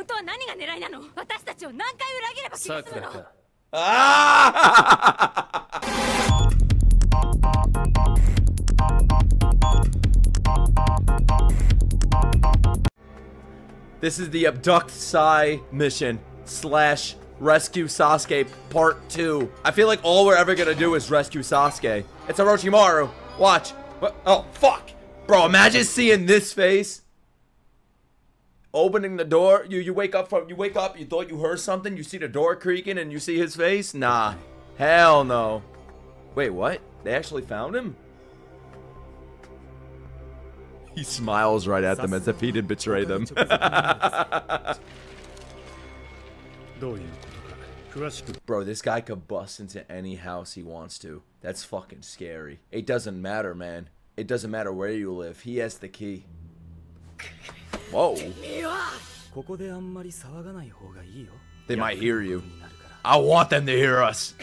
本当は何が狙いなの私たちを何回裏切れば気が済むの This is the abduct Sai mission slash rescue Sasuke part two. I feel like all we're ever gonna do is rescue Sasuke. It's Orochimaru. Watch. What? Oh fuck, bro! Imagine seeing this face. opening the door. You you wake up from you wake up. You thought you heard something. You see the door creaking and you see his face. Nah, hell no. Wait, what? They actually found him? He smiles right at them as if he did betray them. Bro, this guy could bust into any house he wants to. That's fucking scary. It doesn't matter, man. It doesn't matter where you live. He has the key. Whoa. They might hear you. I want them to hear us.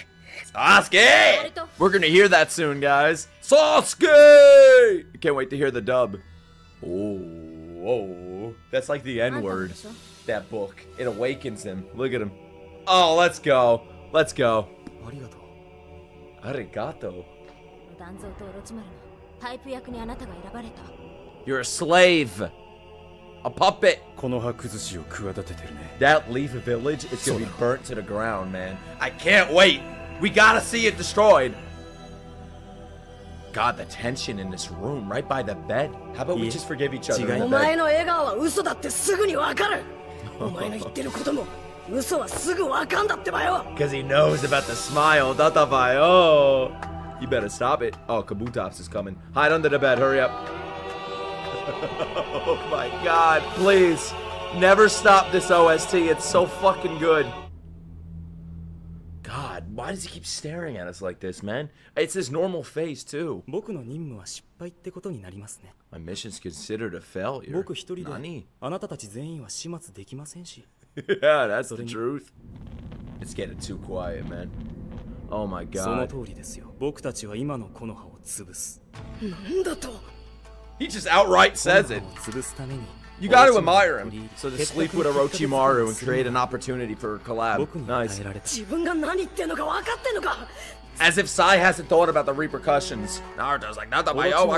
Sasuke! We're gonna hear that soon, guys. Sasuke! Can't wait to hear the dub. Oh, whoa. That's like the N-word. That book. It awakens him. Look at him. Oh, let's go. Let's go. Arigato. You're a slave. A puppet. この葉崩しを企ててるね That Leaf Village is gonna be burnt to the ground, man. I can't wait. We gotta see it destroyed. God, the tension in this room, right by the bed. How about we Yeah. just forgive each other in お the 前 bed? の笑顔は嘘だってすぐにわかるお前の言ってることも嘘はすぐわかんだってばよ Because he knows about the smile. Databai. Oh. You better stop it. Oh, Kabutops is coming. Hide under the bed. Hurry up. oh my god. Please. Never stop this OST. It's so fucking good. God, why does he keep staring at us like this, man? It's his normal face, too. 僕の任務は失敗ってことになりますね My mission's considered a failure. 僕一人で Nani? あなたたち全員は始末できませんし yeah, that's the truth. It's getting too quiet, man. Oh my その god. 通りですよ僕たちは今の木の葉を潰すなんだと He just outright says it. You got to admire him. So to sleep with Orochimaru and create an opportunity for a collab. Nice. As if Sai hasn't thought about the repercussions. Naruto's like, not my own. Oh,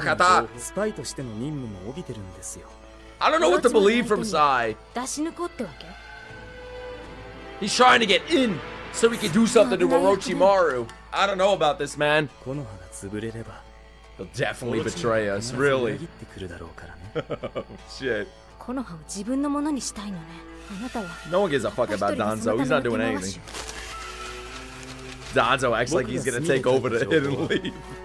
I don't know what to believe from Sai. He's trying to get in so he can do something to Orochimaru. I don't know about this, man. He'll definitely betray us, really. oh, shit. No one gives a fuck about Danzo. He's not doing anything. Danzo acts like he's gonna take over the hidden leaf.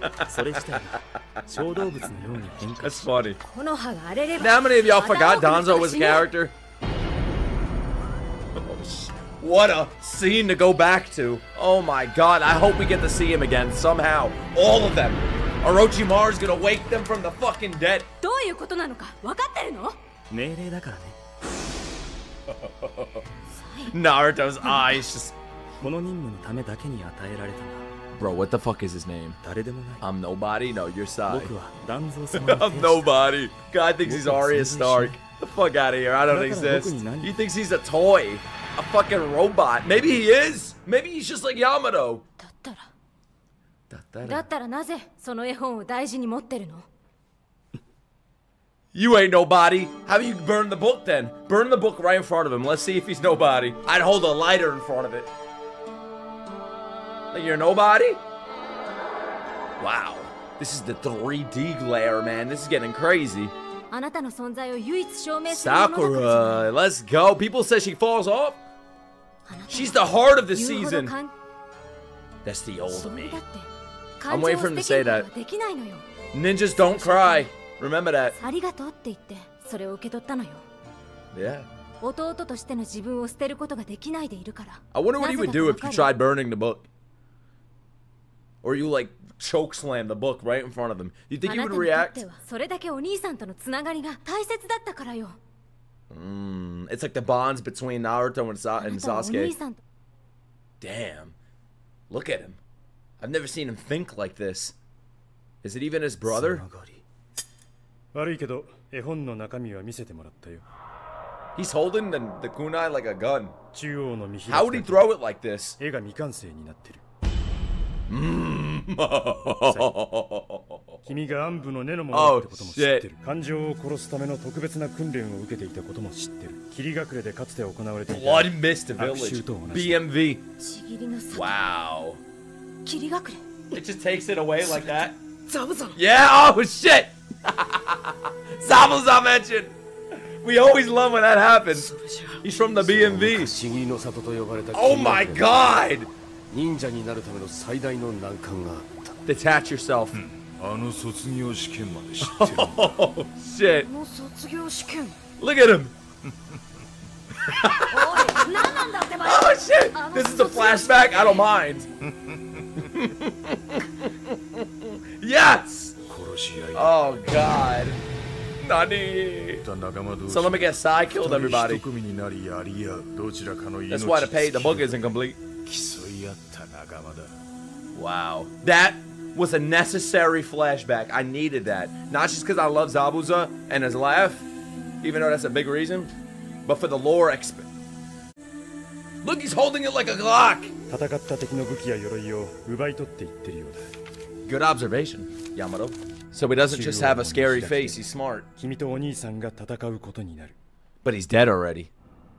That's funny. Now, how many of y'all forgot Danzo was a character? What a scene to go back to. Oh my god, I hope we get to see him again somehow. All of them. Orochimaru's gonna wake them from the fucking dead. どういうことなのか分かってるの命令だからね。Naruto's eyes just. この任務のためだけに与えられたんだ。Bro, what the fuck is his name? I'm nobody? No, you're Sai. I'm nobody. Guy thinks he's Arya Stark. The fuck out of here. I don't exist. He thinks he's a toy. A fucking robot. Maybe he is. Maybe he's just like Yamato. だったらだったらなぜその絵本を大事に持ってるの You ain't nobody. How about you burn the book then? Burn the book right in front of him. Let's see if he's nobody. I'd hold a lighter in front of it. Like you're nobody? Wow. This is the 3D glare, man. This is getting crazy. あなたの存在を唯一証明するものだからじゃない Sakura, let's go. People say she falls off. あなたは She's the heart of the 言うほど season. 感 That's the old 勝利 me. だって I'm 感情 waiting を for him to 捨て say きる that. ことはできないのよ Ninjas don't cry. Remember that. ありがとうって言ってそれを受け取ったのよ Yeah. 弟としての自分を捨てることができないでいるから I wonder what he な would ぜ do だ if か you わか tried る burning the book. Or you like choke slam the book right in front of him. You think あ he な would たにとっ react? てはそれだけお兄さんとのつながりが大切だったからよ Mm, it's like the bonds between Naruto and, Sa- あな and たはお兄 Sasuke. さんと Damn. Look at him. I've never seen him think like this. Is it even his brother? つながり悪いけど絵本の中身は見せてもらったよ He's holding the, the kunai like a gun. 中央の見開き How would he throw it like this? 絵が未完成になってる oh 君が暗部の根のものってことも知ってる shit. 感情を殺すための特別な訓練を受けていたことも知ってる霧隠れでかつて行われていた Blood mist village. Akushuto. BMV. ちぎりの里 Wow. It just takes it away like that. Yeah, oh shit! Zabuza mentioned! We always love when that happens. He's from the BMV. Hmm, oh my god! Detach yourself. Oh shit. Look at him! oh shit! This is a flashback? I don't mind. yes! Oh god. Nani? So let me guess, I killed everybody. That's why the pay the book isn't complete. Wow. That was a necessary flashback. I needed that. Not just because I love Zabuza and his laugh, even though that's a big reason, but for the lore exp- Look, he's holding it like a Glock! 戦った敵の武器や鎧を奪い取っていってるようだ Good observation, Yamato. So he doesn't just have a scary face, he's smart. 君とお兄さんが戦うことになる But he's dead already.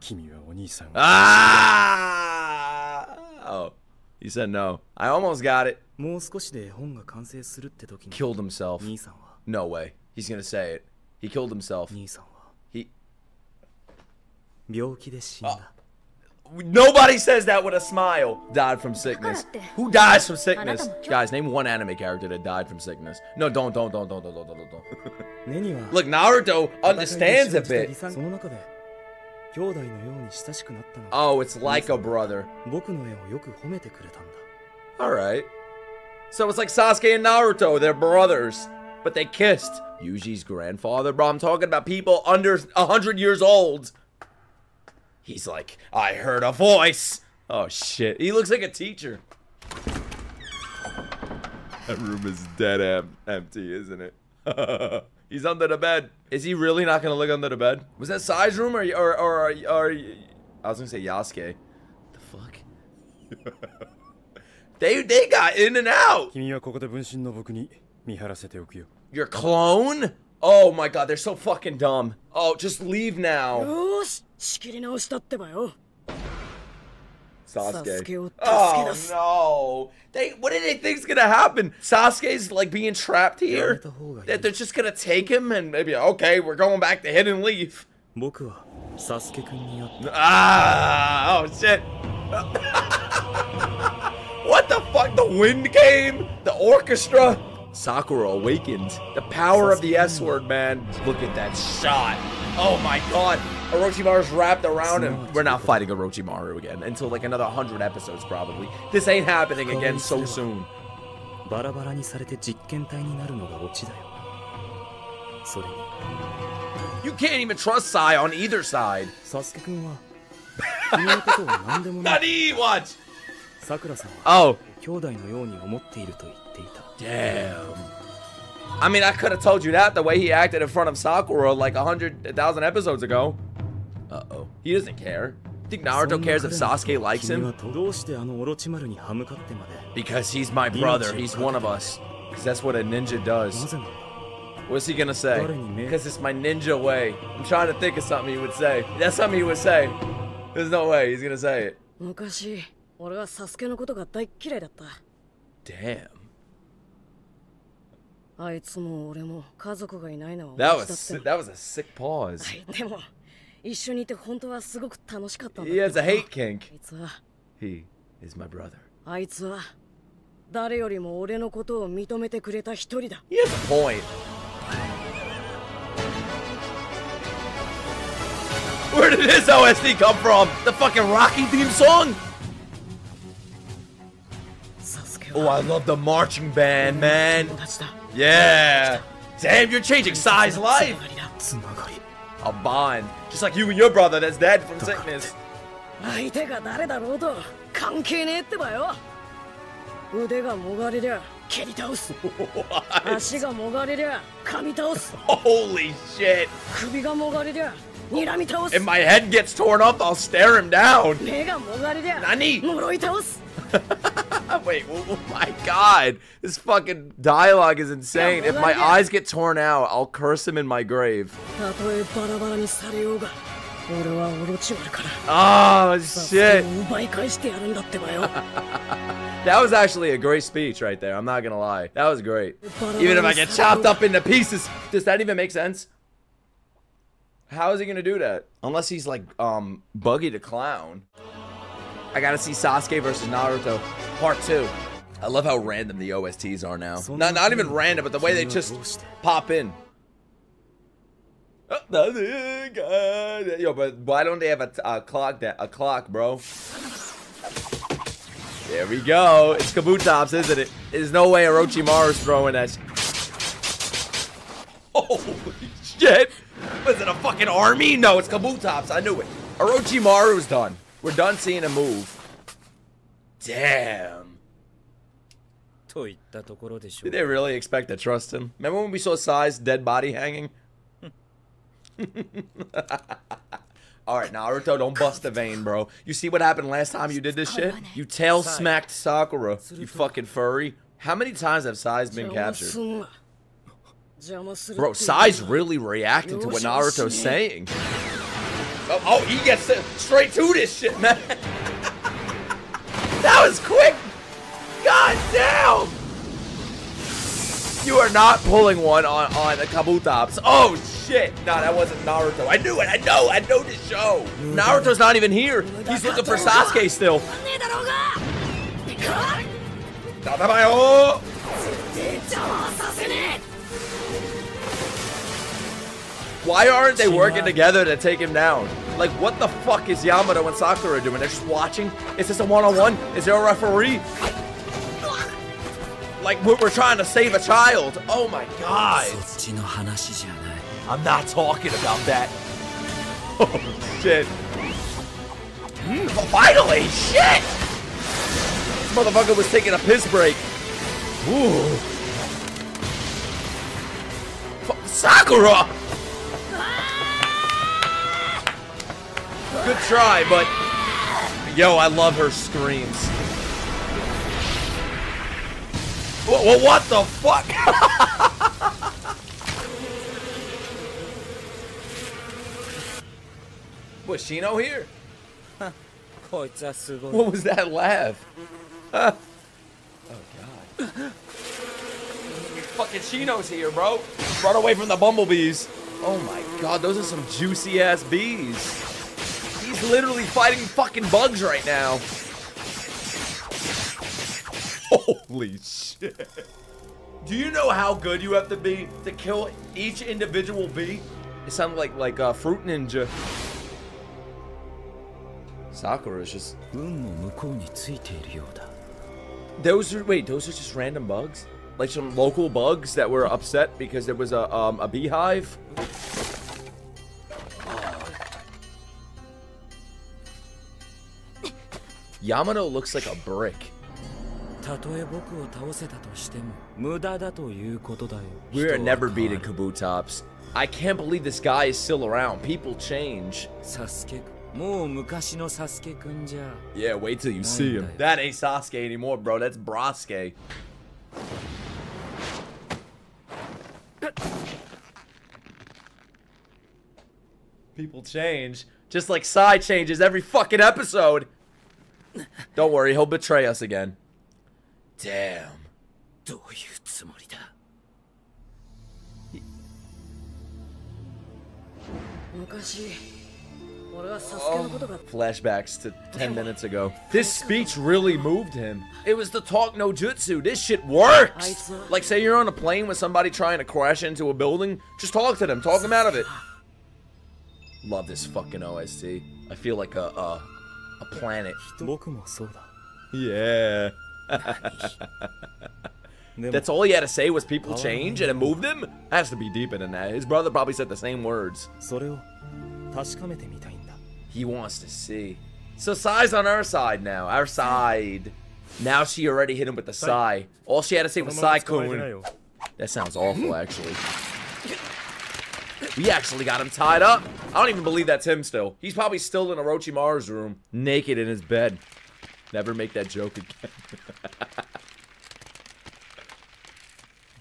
君はお兄さんを Ah! Oh, he said no. I almost got it. もう少しで本が完成するって時に Killed himself. 兄さんは No way. He's gonna say it. He killed himself. 兄さんは He. 病気で死んだ Nobody says that with a smile. Died from sickness. Who dies from sickness? Guys, name one anime character that died from sickness. No, don't, don't, don't, don't, don't, don't, don't. Look, Naruto understands a bit. Oh, it's like a brother. Alright. So it's like Sasuke and Naruto, they're brothers. But they kissed. Yuji's grandfather, bro. I'm talking about people under 100 years old. He's like, I heard a voice. Oh shit, he looks like a teacher. That room is dead em empty, isn't it? He's under the bed. Is he really not gonna look under the bed? Was that Sai's room or or or, or, I was gonna say Yasuke. The fuck? they they got in and out. Your clone? Oh my god, they're so fucking dumb. Oh, just leave now. Sasuke. Oh no! They what do they think's gonna happen? Sasuke's like being trapped here. That they're just gonna take him and maybe okay, we're going back to Hidden Leaf. Ah! Oh shit! what the fuck? The wind game? The orchestra? Sakura awakened. The power of the S word, man. Look at that shot. Oh my god. Orochimaru's wrapped around him. We're not fighting Orochimaru again until like another 100 episodes, probably. This ain't happening again so soon. バラバラにされて実験体になるのがオチだよそれに You can't even trust Sai on either side. サスケくんは君のことを何でもない Nani, what? さくらさんは Oh, 兄弟のように思っていると言っていた Damn. I mean, I could have told you that the way he acted in front of Sakura like a hundred thousand episodes ago. Uh-oh. He doesn't care. Think Naruto cares if Sasuke likes him? Because he's my brother. He's one of us. Because that's what a ninja does. What's he gonna say? Because it's my ninja way. I'm trying to think of something he would say. That's something he would say. There's no way he's gonna say it. Damn. That was, that was a sick pause. でも一緒にいて本当はすごく楽しかったんだ He a hate kink. He is my brother. あいつは誰よりも俺のことを認めてくれた一人だ He has a point. Where did his OST come from? The fucking Rocky theme song? Oh, I love the marching band, man. 友達だ Yeah. Damn, you're changing Sai's life. つながりだつながり A bond. Just like you and your brother that's dead from sickness. 相手が誰だろうと関係ねえってばよ腕がもがれりゃ蹴り倒す What? 足がもがれりゃ噛み倒す Holy shit. 首がもがれりゃ 睨み倒す If my head gets torn up, I'll stare him down. 目がもがれりゃ何呪い倒す Wait, oh my god. This fucking dialogue is insane. If my eyes get torn out, I'll curse him in my grave. Oh, shit. that was actually a great speech right there. I'm not gonna lie. That was great. Even if I get chopped up into pieces. Does that even make sense? How is he gonna do that? Unless he's like, um, Buggy the Clown. I gotta see Sasuke versus Naruto, part two. I love how random the OSTs are now. Not, not even random, but the way they just pop in. Oh. Yo, but why don't they have a, a clock that a clock, bro? There we go. It's Kabutops, isn't it? There's no way Orochimaru's throwing that. Holy shit! Was it a fucking army? No, it's Kabutops. I knew it. Orochimaru's done. We're done seeing a move. Damn. Did they really expect to trust him? Remember when we saw Sai's dead body hanging? Alright, Naruto, don't bust a vein, bro. You see what happened last time you did this shit? You tail smacked Sakura, you fucking furry. How many times have Sai's been captured? Bro, Sai's really reacting to what Naruto's saying. Oh, oh, he gets straight to this shit, man. that was quick. God damn. You are not pulling one on on the Kabutops. Oh shit! No, that wasn't Naruto. I knew it. I know. I know this show. Naruto's not even here. He's looking for Sasuke still. Why aren't they working together to take him down? Like, what the fuck is Yamato and Sakura doing? They're just watching? Is this a one-on-one? -on -one? Is there a referee? Like, we're trying to save a child. Oh my god. I'm not talking about that. Oh, shit. Mm, finally! Shit! This motherfucker was taking a piss break. Ooh. F Sakura! Good try, but... Yo, I love her screams. Well, what the fuck? what, Shino here? what was that laugh? Oh, God. Fucking Shino's here, bro. Run away from the bumblebees. Oh, my God. Those are some juicy-ass bees. He's literally fighting fucking bugs right now. Holy shit. Do you know how good you have to be to kill each individual bee? It sounded like like a uh, fruit ninja. Sakura is just. Those are wait, those are just random bugs, like some local bugs that were upset because there was a um, a beehive. Yamato looks like a brick. We are never beating Kabutops. I can't believe this guy is still around. People change. Yeah, wait till you see him. That ain't Sasuke anymore, bro. That's Brosuke. People change. Just like Sai changes every fucking episode. Don't worry, he'll betray us again. Damn. Oh. Flashbacks to 10 minutes ago. This speech really moved him. It was the talk no jutsu. This shit works. Like, say you're on a plane with somebody trying to crash into a building. Just talk to them. Talk them out of it. Love this fucking OST. I feel like a, a a planet. Yeah. That's all he had to say was people change and it moved him? Has to be deeper than that. His brother probably said the same words. He wants to see. So Sai's on our side now. Our side. Now she already hit him with the Sai. All she had to say was Sai-kun. That sounds awful, actually. We actually got him tied up. I don't even believe that's him still. He's probably still in Orochimaru's room, naked in his bed. Never make that joke again.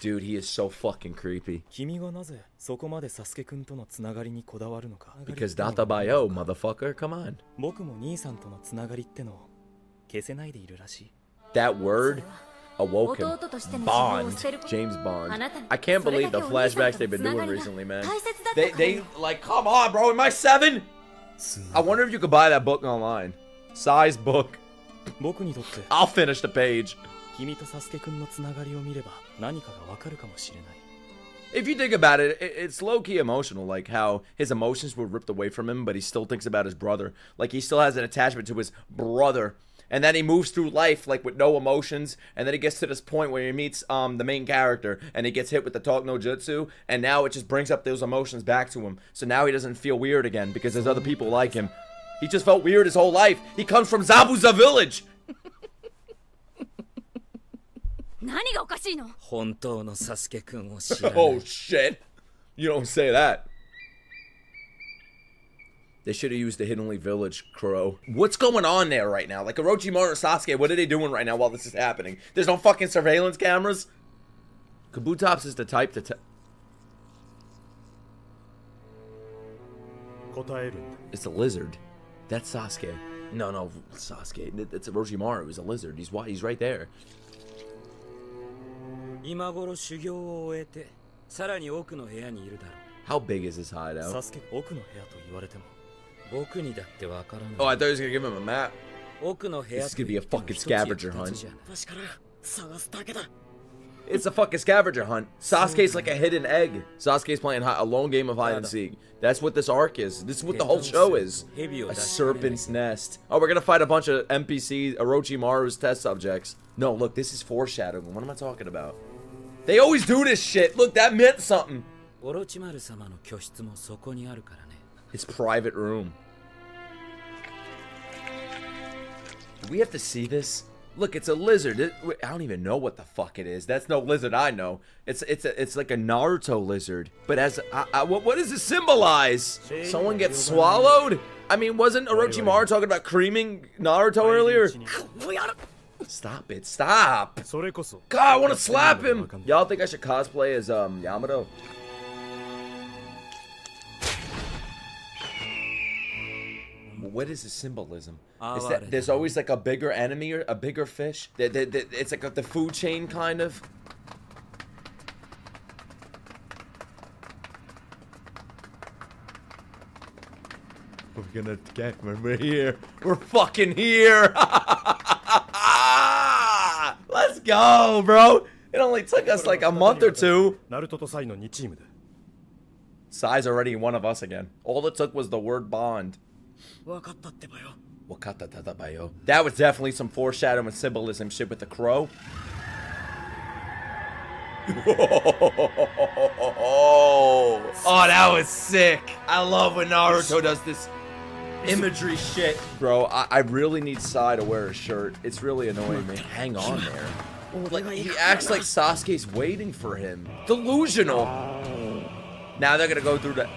Dude, he is so fucking creepy. Because Dattebayo, motherfucker, come on. That word awoken. Bond. James Bond. I can't believe the flashbacks they've been doing recently, man. They, they like, come on, bro, am I seven? I wonder if you could buy that book online. Sai's book. I'll finish the page. If you think about it, it's low key emotional, like how his emotions were ripped away from him, but he still thinks about his brother. Like he still has an attachment to his brother And then he moves through life like with no emotions, and then he gets to this point where he meets um the main character, and he gets hit with the talk no jutsu, and now it just brings up those emotions back to him. So now he doesn't feel weird again because there's other people like him. He just felt weird his whole life. He comes from Zabuza village. 何がおかしいの本当のサスケくんを知らない Oh shit! You don't say that. They should have used the Hiddenly Village crow. What's going on there right now? Like Orochimaru and Sasuke, what are they doing right now while this is happening? There's no fucking surveillance cameras. Kabutops is the type to. T- 答えるんだ it's a lizard. That's Sasuke. No, no, Sasuke. It- It's Orochimaru. He's a lizard. He's why he's right there. 今頃修行を終えてさらに奥の部屋にいるだろ How big is his サ hideout? スケ奥の部屋と言われても Oh, I thought he was gonna give him a map. 奥の部屋 This is gonna be a と言っても fucking 一つや scavenger 二 hunt. つじゃない私から探すだけだ It's a fucking scavenger hunt. Sasuke's like a hidden egg. Sasuke's playing hi- a lone game of hide and seek. That's what this arc is. This is what the whole show is. A serpent's nest. Oh, we're gonna fight a bunch of NPCs, Orochimaru's test subjects. No, look, this is foreshadowing. What am I talking about? They always do this shit. Look, that meant something. オロチマル様の居室もそこにあるからね his private room. Do we have to see this? Look, it's a lizard. It, I don't even know what the fuck it is. That's no lizard I know. It's it's a, it's like a Naruto lizard. But as I, I, what what does it symbolize? Someone gets swallowed? I mean, wasn't Orochimaru talking about creaming Naruto earlier? Stop it! Stop! God, I want to slap him. Y'all think I should cosplay as um Yamato? what is the symbolism? Is that, there's always like a bigger enemy or a bigger fish. The, the, the, it's like the food chain kind of. We're gonna get when we're here. We're fucking here. Let's go, bro. It only took us like a month or two. Sai's already one of us again. All it took was the word bond. That was definitely some foreshadowing symbolism shit with the crow. oh, that was sick. I love when Naruto does this imagery shit. Bro, I, I really need Sai to wear a shirt. It's really annoying me. Hang on there. Like, he acts like Sasuke's waiting for him. Delusional. Now they're gonna go through the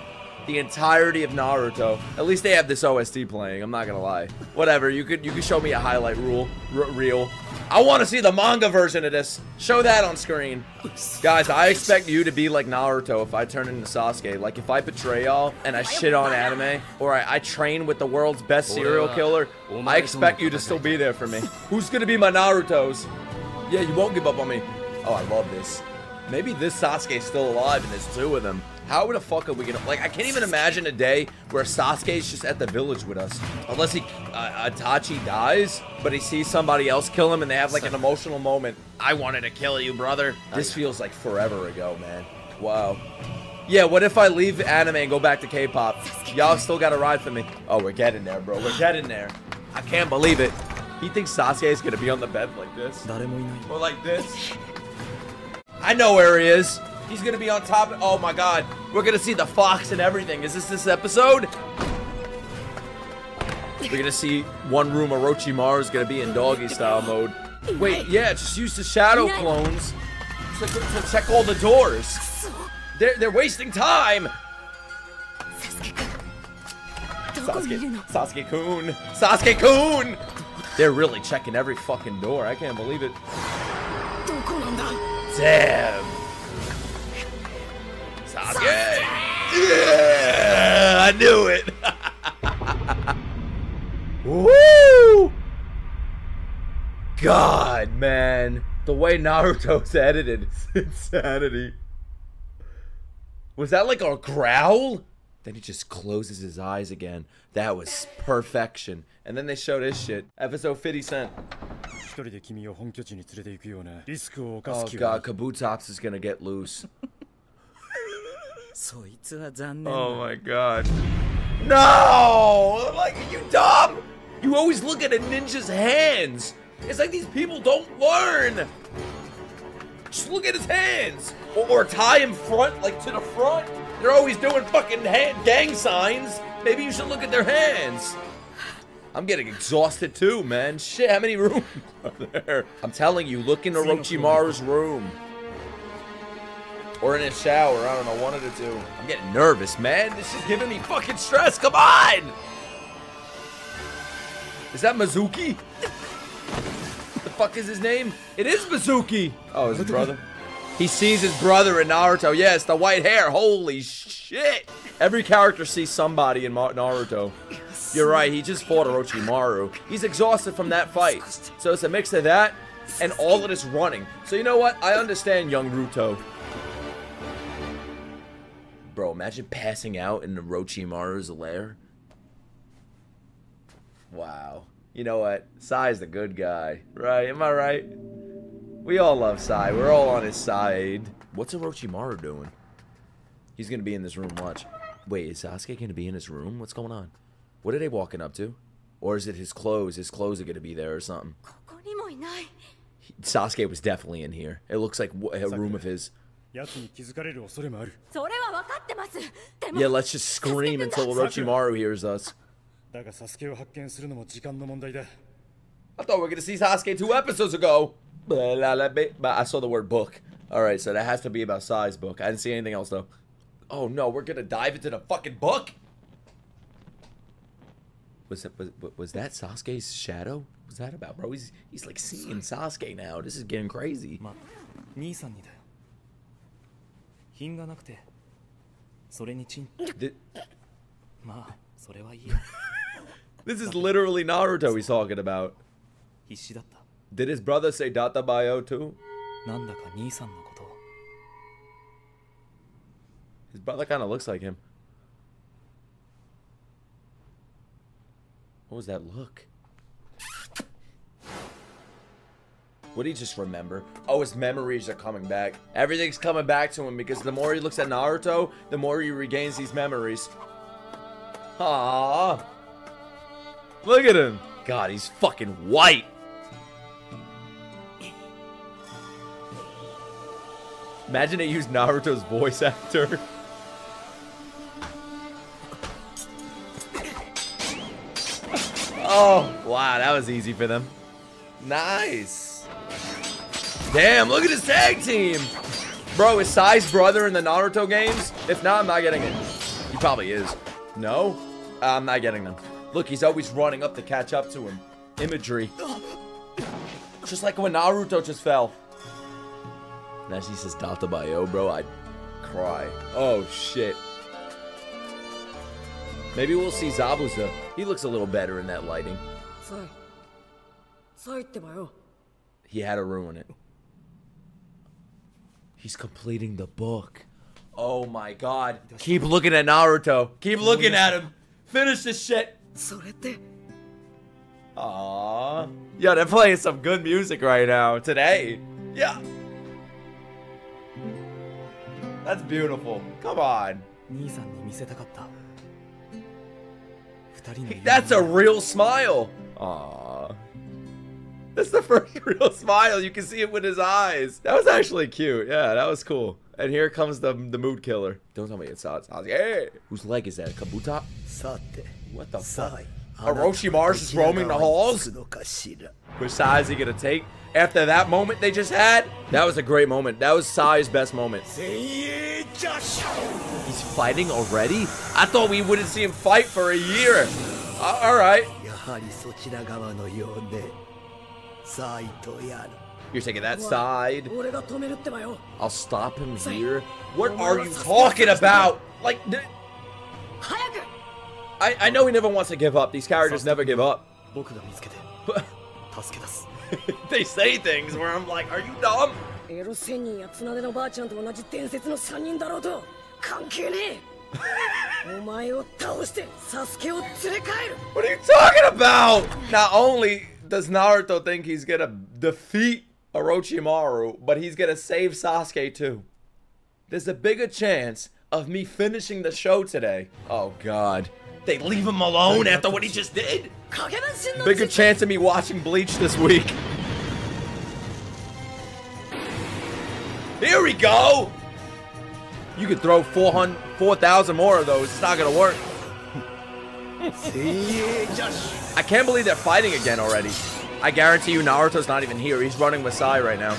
the entirety of Naruto. At least they have this OST playing. I'm not gonna lie. Whatever. You could you could show me a highlight rule reel. I want to see the manga version of this. Show that on screen, guys. I expect you to be like Naruto if I turn into Sasuke. Like if I betray y'all and I shit on anime, or I, I train with the world's best serial killer, I expect you to still be there for me. Who's gonna be my Naruto's? Yeah, you won't give up on me. Oh, I love this. Maybe this Sasuke's still alive and there's two of them. How the fuck are we gonna like? I can't even imagine a day where Sasuke's just at the village with us, unless he uh, Itachi dies, but he sees somebody else kill him and they have like an emotional moment. I wanted to kill you, brother. This feels like forever ago, man. Wow. Yeah, what if I leave anime and go back to K-pop? Y'all still got a ride for me. Oh, we're getting there, bro. We're getting there. I can't believe it. He thinks Sasuke is gonna be on the bed like this. Or like this. I know where he is. He's gonna be on top. Oh my god. We're gonna see the fox and everything. Is this this episode? We're gonna see one room Orochimaru is gonna be in doggy style mode. Wait, yeah, just use the shadow clones to, to check all the doors. They're, they're wasting time! Sasuke, Sasuke-kun! Sasuke-kun! They're really checking every fucking door. I can't believe it. Damn! Yeah, I knew it. Woo! God, man. The way Naruto's edited is insanity. Was that like a growl? Then he just closes his eyes again. That was perfection. And then they show this shit. Episode 50 Cent. Oh god, Kabutops is gonna get loose. そいつは残念 Oh my god. No! Like, are you dumb? You always look at a ninja's hands. It's like these people don't learn. Just look at his hands. Or, or tie him front, like to the front. They're always doing fucking hand, gang signs. Maybe you should look at their hands. I'm getting exhausted too, man. Shit, how many rooms are there? I'm telling you, look in Orochimaru's room. Or in a shower, I don't know, one of the two. I'm getting nervous, man. This is giving me fucking stress. Come on! Is that Mizuki? the fuck is his name? It is Mizuki! Oh, his brother? He sees his brother in Naruto. Yes, the white hair. Holy shit! Every character sees somebody in Naruto. You're right, he just fought Orochimaru. He's exhausted from that fight. So it's a mix of that and all of this running. So you know what? I understand young Ruto bro, imagine passing out in Orochimaru's lair. Wow. You know what? Sai's the good guy, right? Am I right? We all love Sai. We're all on his side. What's Orochimaru doing? He's gonna be in this room, watch. Wait, is Sasuke gonna be in his room? What's going on? What are they walking up to? Or is it his clothes? His clothes are gonna be there or something. Sasuke was definitely in here. It looks like a room of his. Yeah, let's just scream until Orochimaru hears us. I thought we were gonna see Sasuke two episodes ago. But I saw the word book. Alright, so that has to be about Sai's book. I didn't see anything else though. Oh no, we're gonna dive into the fucking book? Was that was, was that Sasuke's shadow? What's that about, bro? He's he's like seeing Sasuke now. This is getting crazy. 品がなくてそれにチンまあそれはいい This is literally Naruto he's talking about. 必死だった Did his brother say Dattebayo too? なんだか兄さんのこと His brother kind of looks like him. What was that look? What did he just remember? Oh, his memories are coming back. Everything's coming back to him because the more he looks at Naruto, the more he regains these memories. Aww. Look at him. God, he's fucking white. Imagine they used Naruto's voice actor. Oh, wow, that was easy for them. Nice. Damn, look at his tag team. Bro, is Sai's brother in the Naruto games? If not, I'm not getting it. He probably is. No? I'm not getting them. Look, he's always running up to catch up to him. Imagery. Just like when Naruto just fell. Now she says Dattebayo, bro, I'd cry. Oh, shit. Maybe we'll see Zabuza. He looks a little better in that lighting. He had to ruin it. He's completing the book. Oh my god. Keep looking at Naruto. Keep looking at him. Finish this shit. Aww. Yeah, they're playing some good music right now today. Yeah. That's beautiful. Come on. That's a real smile. Aww. That's the first real smile. You can see it with his eyes. That was actually cute. Yeah, that was cool. And here comes the the mood killer. Don't tell me it's Sasuke. Hey. Whose leg is that? Kabuto? Sate. What the fuck? Mars is roaming the halls? Which side is he gonna take? After that moment they just had? That was a great moment. That was Sai's best moment. He's fighting already? I thought we wouldn't see him fight for a year. Uh, Alright. You're taking that side. 俺が止めるってばよ I'll stop him here. What are you talking about? Like, th- 早く I, I know he never wants to give up. These characters never give up. 僕が見つけて But 助け出す they say things where I'm like, are you dumb? エロ仙人や綱手のばあちゃんと同じ伝説の3人だろうと関係ねえお前を倒してサスケを連れ帰る What are you talking about? Not only does Naruto think he's gonna defeat Orochimaru, but he's gonna save Sasuke too? There's a bigger chance of me finishing the show today. Oh god. They leave him alone after what he just did? Bigger chance of me watching Bleach this week. Here we go! You could throw 4,000 4, more of those. It's not gonna work. See? Just I can't believe they're fighting again already. I guarantee you Naruto's not even here. He's running with Sai right now.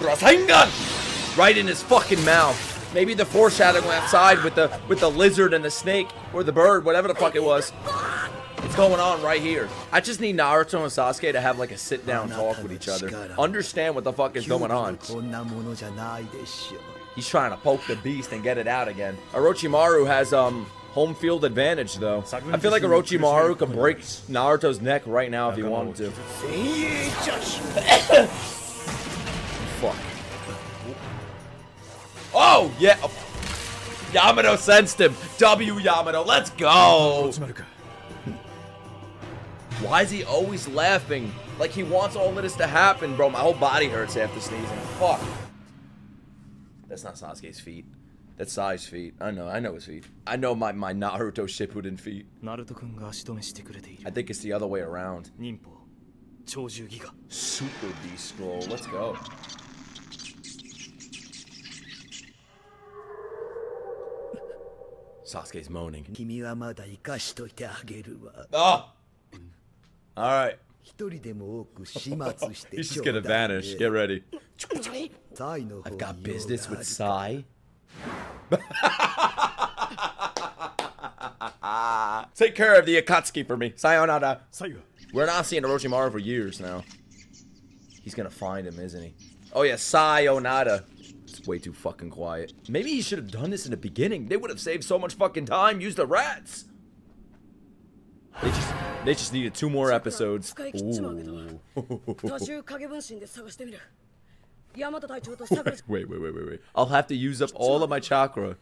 Rasengan! Right in his fucking mouth. Maybe the foreshadowing outside with the with the lizard and the snake or the bird, whatever the fuck it was. It's going on right here. I just need Naruto and Sasuke to have like a sit down talk with each other. Understand what the fuck is going on. He's trying to poke the beast and get it out again. Orochimaru has um home field advantage though. I feel like Orochimaru could break Naruto's neck right now if he wanted to. Fuck. Oh yeah. Yamato sensed him. W Yamato, let's go. Why is he always laughing? Like he wants all of this to happen, bro. My whole body hurts after sneezing. Fuck. That's not Sasuke's feet. That size feet. I know. I know his feet. I know my my Naruto Shippuden feet. I think it's the other way around. Super Beast Scroll. Let's go. Sasuke's moaning. Oh! Alright. He's just gonna vanish. Get ready. I've got business with Sai Take care of the Akatsuki for me. Sayonara. We're not seeing Orochimaru for years now. He's gonna find him, isn't he? Oh yeah, sayonara. It's way too fucking quiet. Maybe he should have done this in the beginning. They would have saved so much fucking time. Use the rats. They just, they just needed two more episodes. Ooh. Wait, wait, wait, wait, wait. I'll have to use up all of my chakra.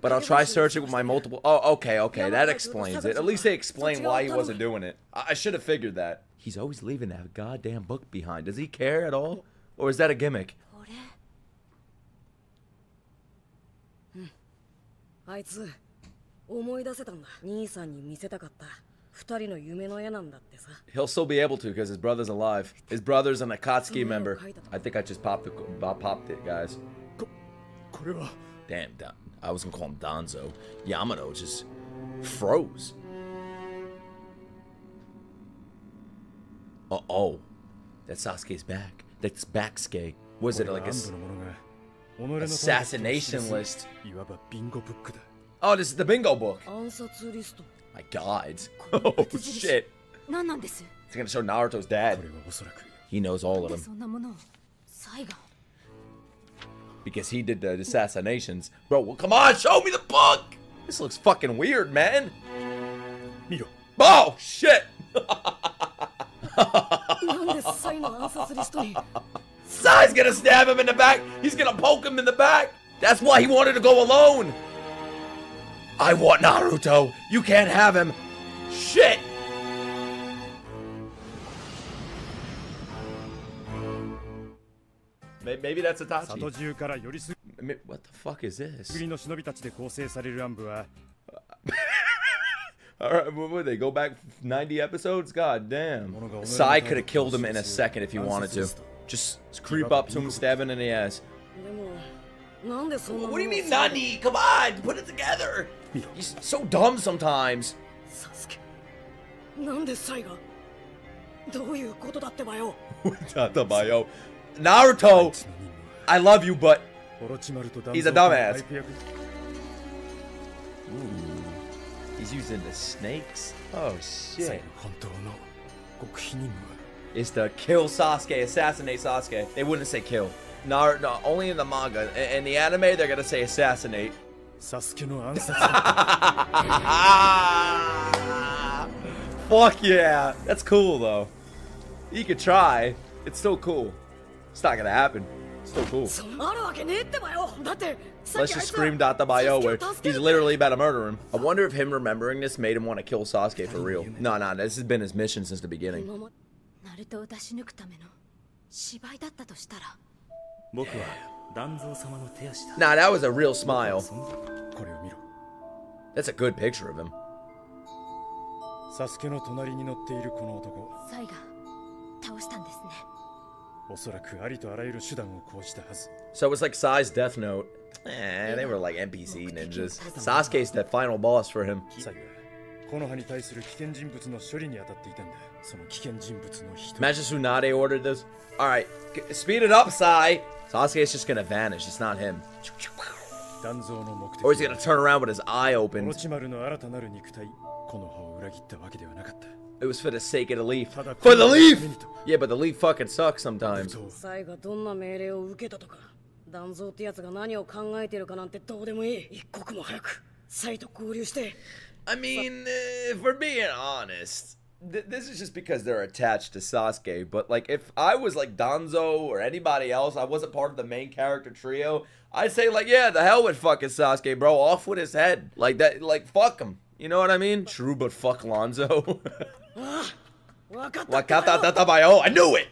But I'll try searching with my multiple. Oh, okay, okay. That explains it. At least they explain why he wasn't doing it. I, I should have figured that. He's always leaving that goddamn book behind. Does he care at all? Or is that a gimmick? あいつ思い出せたんだ兄さんに見せたかった He'll still be able to because his brother's alive. His brother's an Akatsuki member. I think I just popped popped it, guys. Damn, Don. I was gonna call him Donzo. Yamato just froze. Uh oh, that Sasuke's back. That's Backsuke. Was it like a assassination list? Oh, this is the bingo book. My god. Oh shit. It's gonna show Naruto's dad. He knows all of them. Because he did the assassinations. Bro, well, come on, show me the book! This looks fucking weird, man. Oh, shit! Sai's gonna stab him in the back! He's gonna poke him in the back! That's why he wanted to go alone! I want Naruto. You can't have him. Shit. Maybe that's Itachi. What the fuck is this? All right, what would they go back 90 episodes? God damn. Sai could have killed him in a second if he wanted to. Just creep up to him, stab him in the ass. What do you mean, Nani? Come on, put it together. He's so dumb sometimes. Sasuke, Naruto, I love you, but he's a dumbass. Ooh, he's using the snakes. Oh shit. It's the kill Sasuke, assassinate Sasuke. They wouldn't say kill. Naruto, only in the manga. In, in the anime, they're gonna say assassinate. Sasuke no Fuck yeah! That's cool though. You could try. It's still cool. It's not gonna happen. It's still cool. Let's just scream Dattebayo where he's literally about to murder him. I wonder if him remembering this made him want to kill Sasuke for real. No, no, this has been his mission since the beginning. 芝居だったとしたら Nah, that was a real smile. That's a good picture of him. So it was like Sai's Death Note. Eh, they were like NPC ninjas. Sasuke's the final boss for him. サイはこの葉に対する危険人物の処理に当たっていたんだその危険人物の一人 Imagine Tsunade ordered this. Alright, speed it up, Sai. Sasuke's just gonna vanish. It's not him. 断蔵の目的 Or he's gonna turn around with his eye オ open. ロチマルの新たなる肉体この葉を裏切ったわけではなかった It was for the sake of the leaf. ただ For the この leaf! ためにと Yeah, but the leaf fucking sucks sometimes. そうサイがどんな命令を受けたとか断蔵ってやつが何を考えてるかなんてどうでもいい一刻も早くサイと合流して I mean, eh, if we're being honest, th- this is just because they're attached to Sasuke. But like, if I was like Danzo or anybody else, I wasn't part of the main character trio. I'd say like, yeah, the hell with fucking Sasuke, bro. Off with his head, like that. Like, fuck him. You know what I mean? True, but fuck Danzo. wakata dattebayo. I knew it.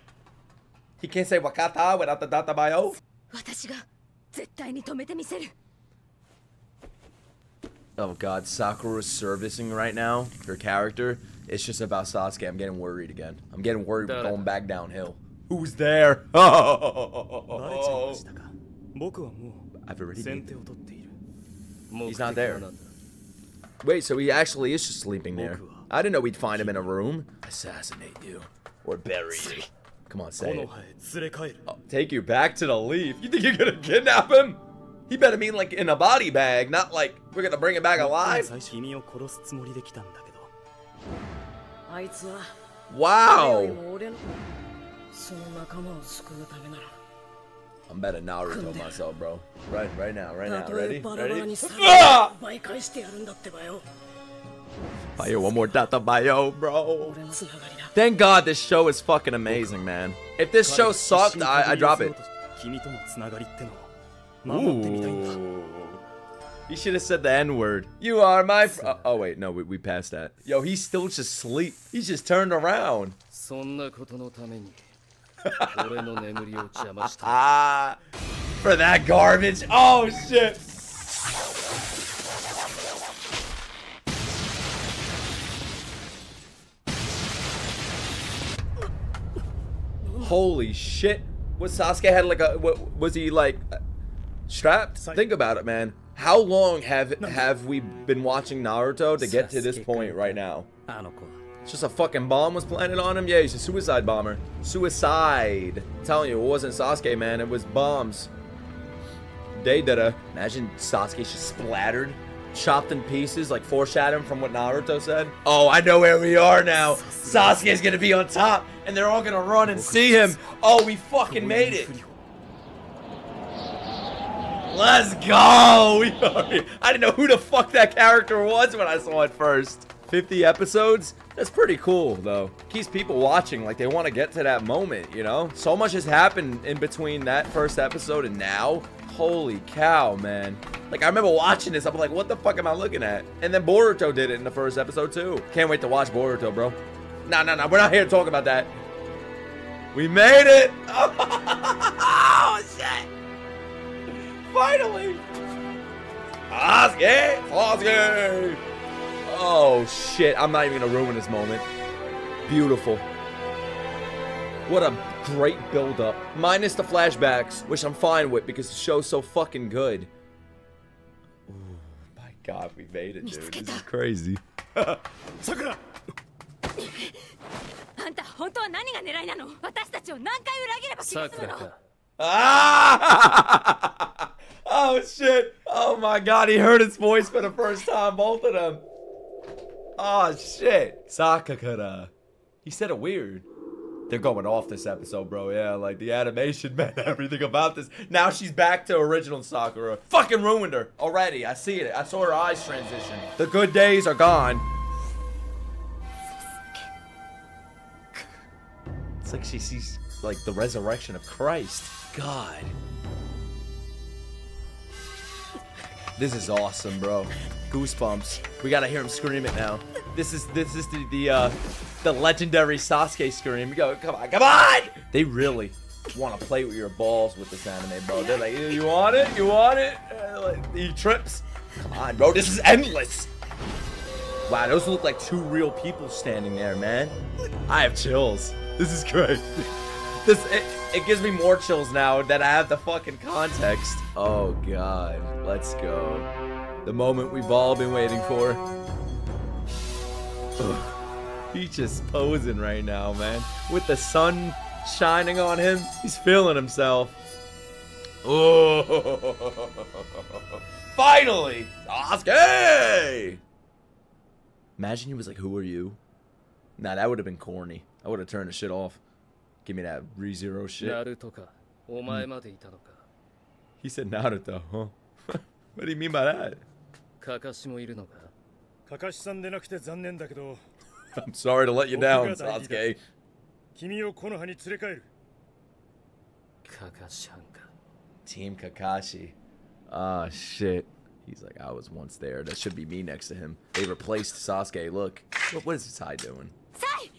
He can't say wakata without the dattebayo. 私が絶対に止めてみせる。Oh god, Sakura's servicing right now, her character. It's just about Sasuke. I'm getting worried again. I'm getting worried going back downhill. Who's there? Oh! I've already He's not there. Wait, so he actually is just sleeping there. I didn't know we'd find him in a room. Assassinate you. Or bury you. Come on, say it. Oh, Take you back to the leaf. You think you're gonna kidnap him? He better mean like in a body bag, not like we're gonna bring it back alive. Wow. I'm better Naruto myself, bro. Right, right now, right now. Ready? Ready? Ah! Bio, one more dattebayo, bro. Thank God this show is fucking amazing, man. If this show sucked, I, I drop it. 守ってみたいんだ Ooh. He should have said the N word. You are my. Fr- oh, oh, wait, no, we, we passed that. Yo, he's still just asleep. He's just turned around. そんなことのために俺の眠りを邪魔した Ah, for that garbage. Oh shit. Holy shit. Was Sasuke had like a what, was he like strapped. Like, Think about it, man. How long have no, have we been watching Naruto to get to this point right now? It's just a fucking bomb was planted on him. Yeah, he's a suicide bomber. Suicide. I'm telling you, it wasn't Sasuke, man. It was bombs. They did. Imagine Sasuke just splattered, chopped in pieces, like foreshadowing from what Naruto said. Oh, I know where we are now. Sasuke is gonna be on top, and they're all gonna run and see him. Oh, we fucking made it. Let's go! I didn't know who the fuck that character was when I saw it first. 50 episodes? That's pretty cool, though. Keeps people watching, like they want to get to that moment, you know? So much has happened in between that first episode and now. Holy cow, man. Like, I remember watching this, I'm like, what the fuck am I looking at? And then Boruto did it in the first episode, too. Can't wait to watch Boruto, bro. Nah, nah, nah, we're not here to talk about that. We made it! Oh, shit! Finally! Sasuke! Sasuke! Oh shit, I'm not even gonna ruin this moment. Beautiful. What a great build up. Minus the flashbacks, which I'm fine with because the show's so fucking good. Ooh, my god, we made it, dude. This is crazy. さくらあんた 本当は何が狙いなの私たちを何回裏切れば気が済むの Ah! oh shit! Oh my god, he heard his voice for the first time, both of them. Oh shit. Sakakura. He said it weird. They're going off this episode, bro. Yeah, like the animation meant everything about this. Now she's back to original Sakura. Fucking ruined her already. I see it. I saw her eyes transition. The good days are gone. It's like she sees like the resurrection of Christ. God. This is awesome, bro. Goosebumps. We gotta hear him scream it now. This is this is the the uh the legendary Sasuke scream. Go, come on, come on! They really want to play with your balls with this anime, bro. They're like, you want it? You want it? Uh, he trips. Come on, bro. This is endless. Wow, those look like two real people standing there, man. I have chills. This is great. This it, it gives me more chills now that I have the fucking context. Oh god, let's go. The moment we've all been waiting for. Ugh. He's just posing right now, man. With the sun shining on him, he's feeling himself. Oh, finally, Sasuke! Imagine he was like, "Who are you?" Nah, that would have been corny. I would have turned the shit off. Give me that ReZero shit. Naruto ka. Hmm. Omae ita no. He said Naruto, huh? what do you mean by that? Kakashi mo iru no. Kakashi-san de nakute zannen da kedo. I'm sorry to let you down, Sasuke. Kimi wo kono ha ni tsurekaeru. Kakashi-san ka. Team Kakashi. Ah, oh, shit. He's like, I was once there. That should be me next to him. They replaced Sasuke. Look. What, what is his doing? Sai!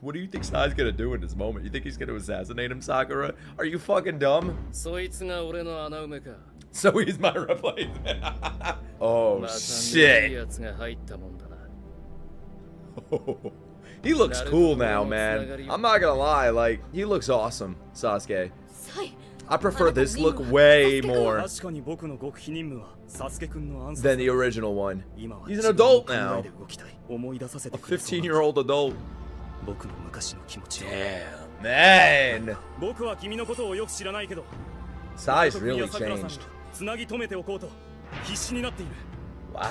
What do you think Sai's gonna do in this moment? You think he's gonna assassinate him, Sakura? Are you fucking dumb? So he's my replacement. oh shit. He looks cool now, man. I'm not gonna lie, like, he looks awesome, Sasuke. サイ I prefer this look way more 確かに僕の極秘任務はサスケ君の暗殺 than the original one. 今は He's an adult 自分の考 now. えで動きたい思い出させ A てくれそう 15 な year old adult. 僕の昔の気持ちを Damn, man. 僕は君のことをよく知らないけど Sai's 君 really や桜さん changed. つなぎ止めておこうと必死になっている Wow.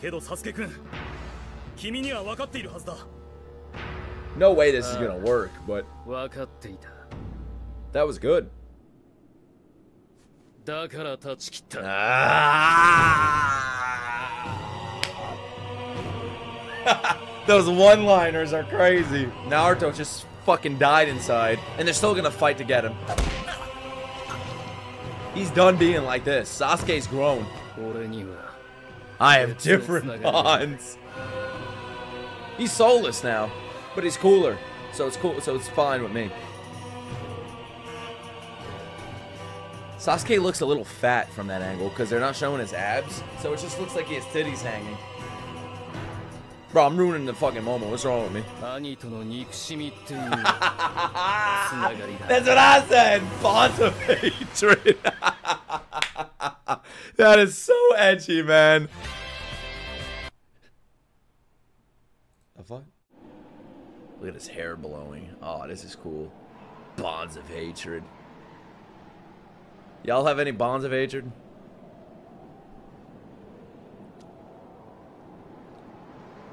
けどサスケ君君には分かっているはずだ No way this is gonna work, but 分かっていた that was good. だから断ち切った Those one-liners are crazy. Naruto just fucking died inside, and they're still gonna fight to get him. He's done being like this. Sasuke's grown. 俺には I have different bonds. He's soulless now, but he's cooler, so it's cool. So it's fine with me. Sasuke looks a little fat from that angle because they're not showing his abs, so it just looks like he has titties hanging. Bro, I'm ruining the fucking moment. What's wrong with me? That's what I said! Bonds of hatred! that is so edgy, man. A fuck? Look at his hair blowing. Oh, this is cool. Bonds of hatred. Y'all have any bonds of hatred?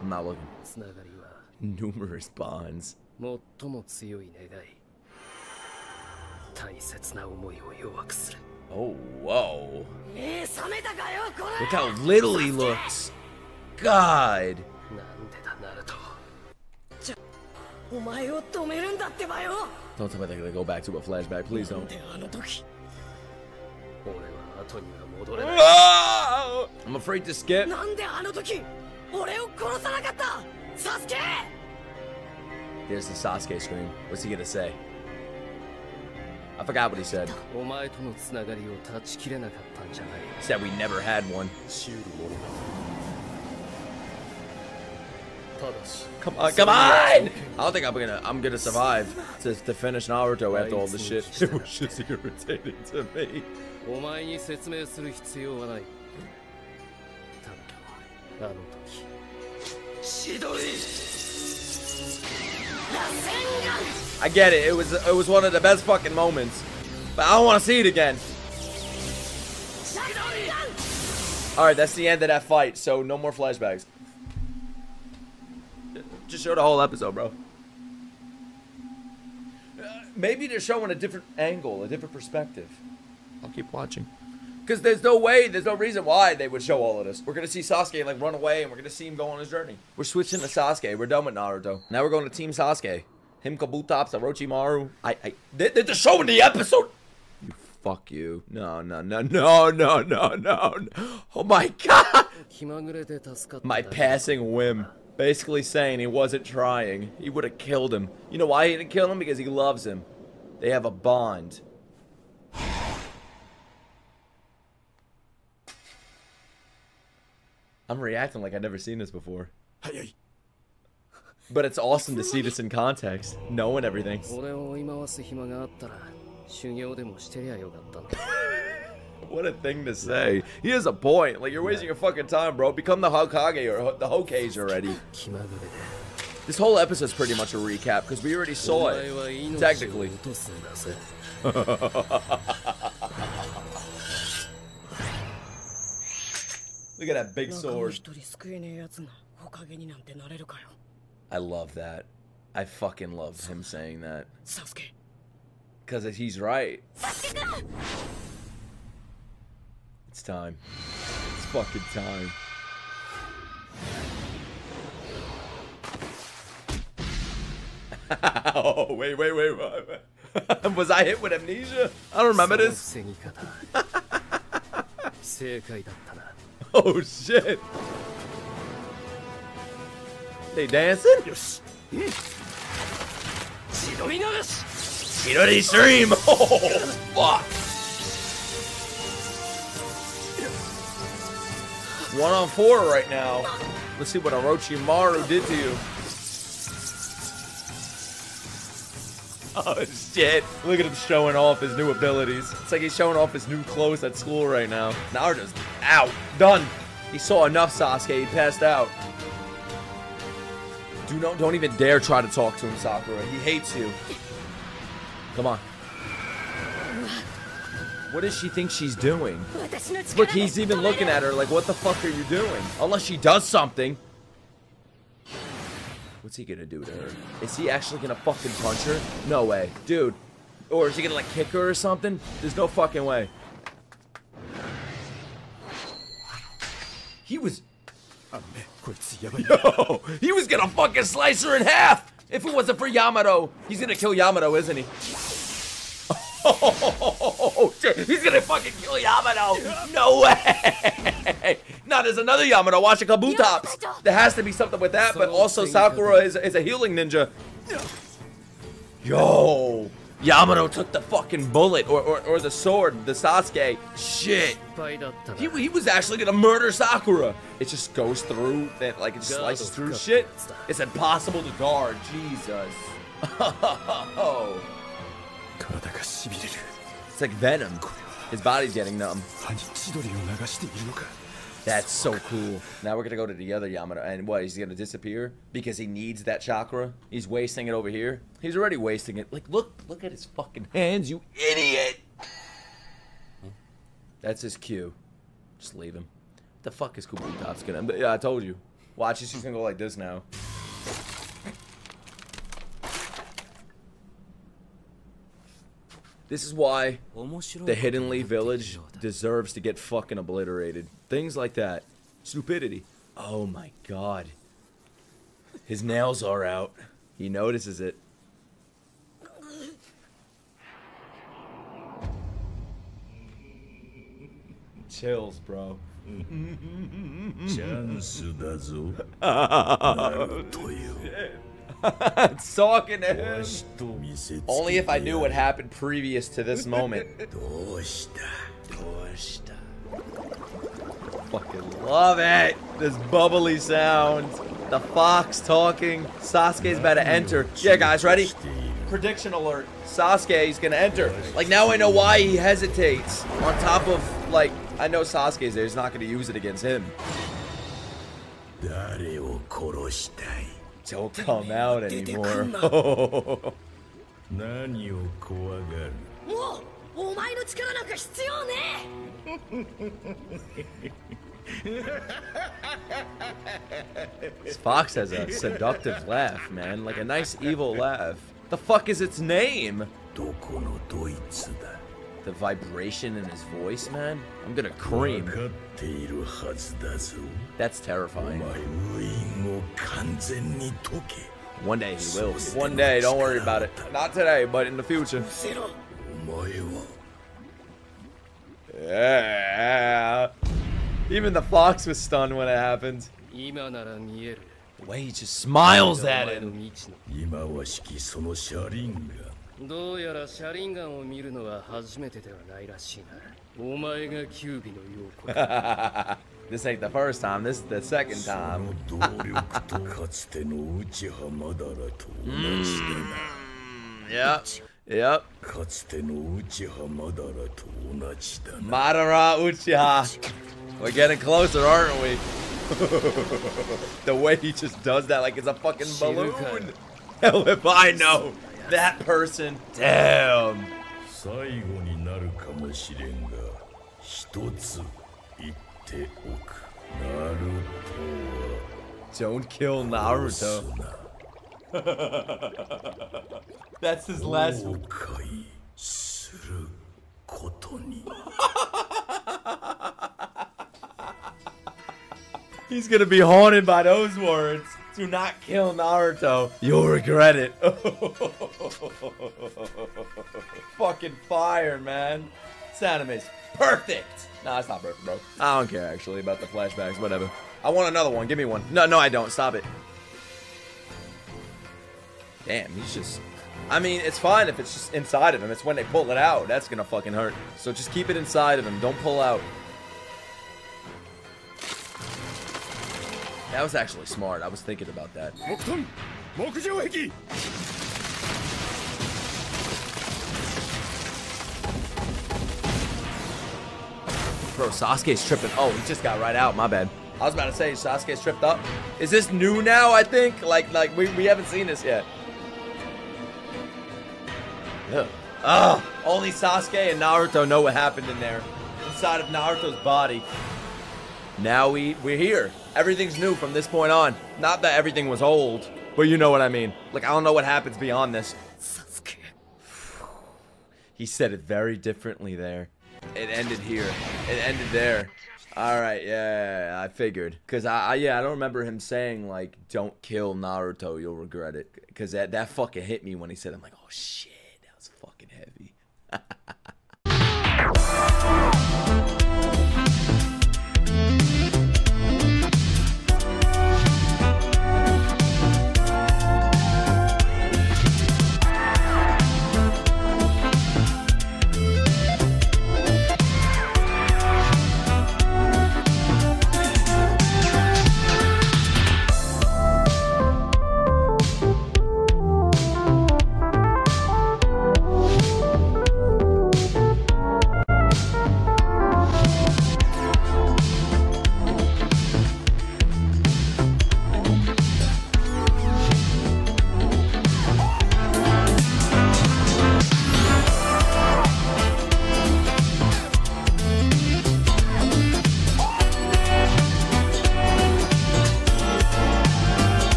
I'm not looking. つながりは Numerous bonds. 最も強い願い大切な思いを弱くする Oh, whoa. 目覚めたかよこ Look how little he looks. God. なんでだナルトれお前を止めるんだってばよ Don't tell me they're gonna go back to a flashback. Please なん don't. I'm afraid to skip. There's the Sasuke scream. What's he gonna say? I forgot what he said. He said we never had one. Come on, come on! I don't think I'm gonna I'm gonna survive to, to finish Naruto after all this shit. It was just irritating to me. お前に説明する必要はないただあの時ひどい I get it. It was it was one of the best fucking moments. But I don't want to see it again. Alright, that's the end of that fight, so no more flashbacks. Just show the whole episode, bro. Uh, maybe they're showing a different angle, a different perspective. I'll keep watching. Because there's no way, there's no reason why they would show all of this. We're going to see Sasuke, like, run away, and we're going to see him go on his journey. We're switching to Sasuke. We're done with Naruto. Now we're going to Team Sasuke. Him, Kabutops, Orochimaru. I, I, they, they're just showing the episode. You, fuck you. No, no, no, no, no, no, no. Oh, my God. My passing whim. Basically saying he wasn't trying. He would have killed him. You know why he didn't kill him? Because he loves him. They have a bond. I'm reacting like I've never seen this before. But it's awesome to see this in context, knowing everything. what a thing to say. He has a point. Like, you're wasting your fucking time, bro. Become the Hokage or the Hokage already. This whole episode's pretty much a recap, because we already saw it. Technically. Look at that big sword. I love that. I fucking love him saying that. Because he's right. It's time. It's fucking time. oh, wait, wait, wait, wait. Was I hit with amnesia? I don't remember this. oh, shit. They dancing? Chidori stream! Oh, fuck! One on four right now. Let's see what Orochimaru did to you. Oh shit. Look at him showing off his new abilities. It's like he's showing off his new clothes at school right now. Naruto's out. Done. He saw enough Sasuke. He passed out. Do not, don't even dare try to talk to him, Sakura. He hates you. Come on. What does she think she's doing? Look, he's even looking at her like, what the fuck are you doing? Unless she does something. What's he gonna do to her? Is he actually gonna fucking punch her? No way. Dude. Or is he gonna like kick her or something? There's no fucking way. He was Yo, he was gonna fucking slice her in half! If it wasn't for Yamato, he's gonna kill Yamato, isn't he? Oh, shit. He's gonna fucking kill Yamato! No way! no, there's another Yamato Watch watching Kabutops. There has to be something with that, but also Sakura is, is a healing ninja. Yo! Yamato took the fucking bullet, or, or, or the sword, the Sasuke. Shit. He, he was actually gonna murder Sakura. It just goes through, that like it slices through shit. It's impossible to guard. Jesus. Oh. It's like Venom. His body's getting numb. That's so cool. Now we're gonna go to the other Yamato, and what? He's gonna disappear because he needs that chakra. He's wasting it over here. He's already wasting it. Like, look, look at his fucking hands, you idiot. That's his cue. Just leave him. What the fuck is Kabutops gonna? Yeah, I told you. Watch this. He's gonna go like this now. This is why the Hidden Leaf Village deserves to get fucking obliterated. Things like that. Stupidity. Oh my god. His nails are out. He notices it. Chills, bro. チャンスだぞ。 It's talking to him. Only if I knew what happened previous to this moment. Fucking love it. This bubbly sound. The fox talking. Sasuke's about to enter. Yeah, guys, ready? Prediction alert. Sasuke's gonna enter. Like, now I know why he hesitates. On top of, like, I know Sasuke's there. He's not gonna use it against him. 誰を殺したい don't come out anymore. Oh. Fox has a seductive laugh, man. Like a nice evil laugh. The fuck is its name? the vibration in his voice, man. I'm gonna cream. That's terrifying. One day he will. One day, don't worry about it. Not today, but in the future. Yeah. Even the fox was stunned when it happened. The way he just smiles at him. 未知の今はしきその車輪がどうやら車輪ガンを見るのは初めてではないらしいなお前がキュービの陽子か This ain't the first time. This is the second そ time. の動力とかつての内浜だらと同じだな Yep. Yep. かつての内浜だらと同じだな Madara Uchiha. We're getting closer, aren't we? the way he just does that like it's a fucking balloon. Hell if I know. That person. Damn. 最後になるかもしれんが一つ言っておくナル Don't kill トは Naruto. な That's his last. 後悔することに He's gonna be haunted by those words. Do not kill Naruto. You'll regret it. Fucking fire, man. This perfect. Nah, it's not perfect, bro. I don't care actually about the flashbacks. Whatever. I want another one. Give me one. No, no, I don't. Stop it. Damn, he's just. I mean, it's fine if it's just inside of him. It's when they pull it out that's gonna fucking hurt. So just keep it inside of him. Don't pull out. That was actually smart. I was thinking about that. Bro, Sasuke's tripping. Oh, he just got right out. My bad. I was about to say, Sasuke's tripped up. Is this new now, I think? Like, like we, we haven't seen this yet. Yeah. Ugh. Only Sasuke and Naruto know what happened in there. Inside of Naruto's body. Now we, we're here. Everything's new from this point on. Not that everything was old, but you know what I mean. Like, I don't know what happens beyond this. He said it very differently there. It ended here. It ended there. All right, yeah, I figured. Cause I, I, yeah, I don't remember him saying like, "Don't kill Naruto, you'll regret it." Cause that that fucking hit me when he said, "I'm like, oh shit, that was fucking heavy."